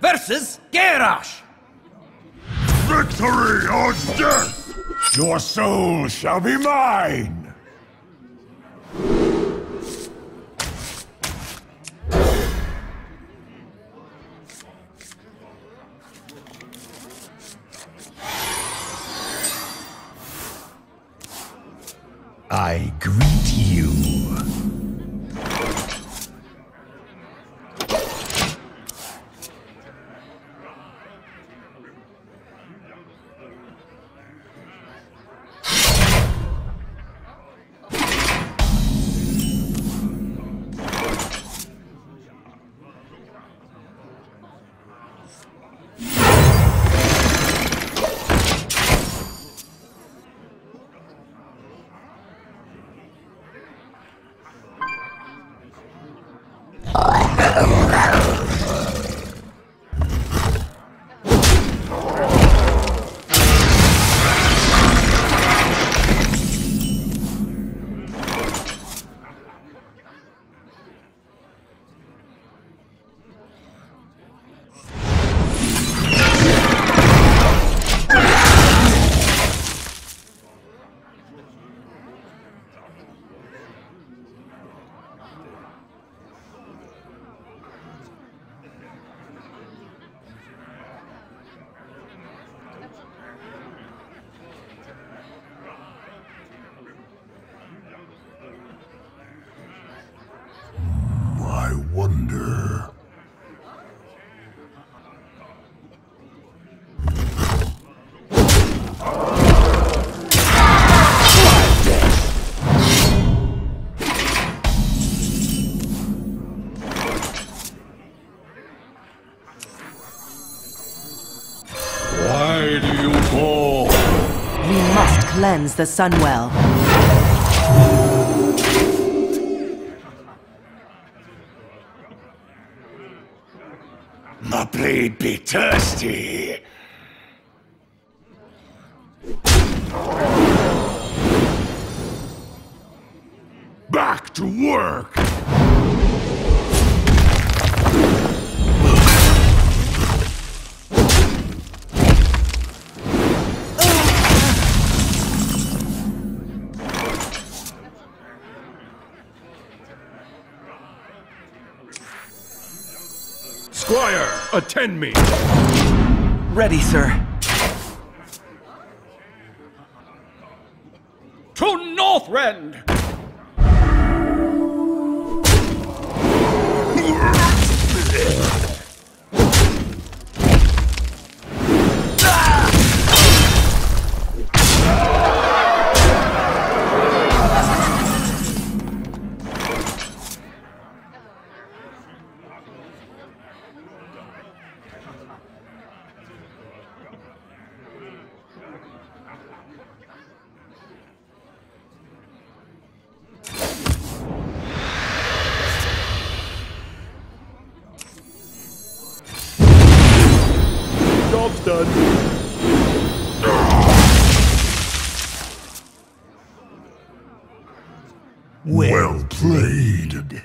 versus Garrosh. Victory or death! Your soul shall be mine! I greet you. I wonder. Why do you call? We must cleanse the Sunwell. My blade be thirsty. Back to work! Squire, attend me! Ready, sir. To Northrend! Well, played. played.